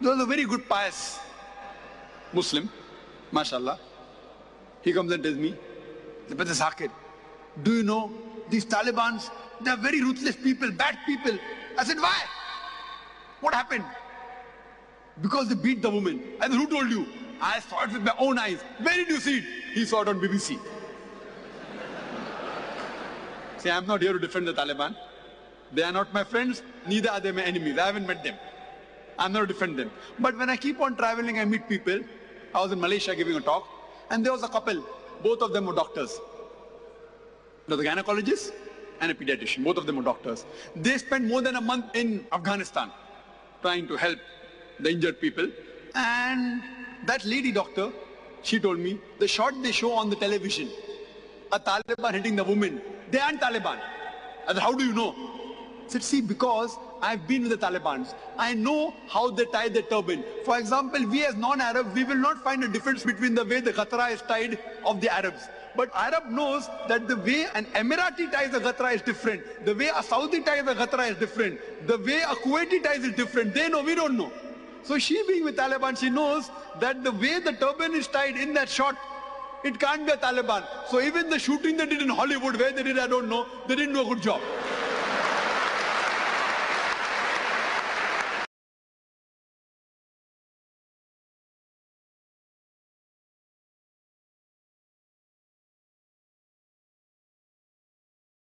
There was a very good pious Muslim, mashallah. He comes and tells me, the Brother Zakir, do you know these Talibans? They are very ruthless people, bad people. I said, why? What happened? Because they beat the woman. I said, who told you? I saw it with my own eyes. Where did you see it? He saw it on BBC. See, I'm not here to defend the Taliban. They are not my friends, neither are they my enemies. I haven't met them. I'm not defend them. But when I keep on traveling, I meet people. I was in Malaysia giving a talk, and there was a couple. Both of them were doctors. There was a gynecologist and a pediatrician. Both of them were doctors. They spent more than a month in Afghanistan trying to help the injured people. And that lady doctor, she told me, the shot they show on the television, a Taliban hitting the woman, they aren't Taliban. I said, how do you know? I said, see, because I've been with the Taliban. I know how they tie the turban. For example, we as non-Arabs, we will not find a difference between the way the Ghatra is tied of the Arabs. But Arab knows that the way an Emirati ties a Ghatra is different. The way a Saudi ties a Ghatra is different. The way a Kuwaiti ties is different. They know, we don't know. So she being with Taliban, she knows that the way the turban is tied in that shot, it can't be a Taliban. So even the shooting they did in Hollywood, where they did, I don't know, they didn't do a good job.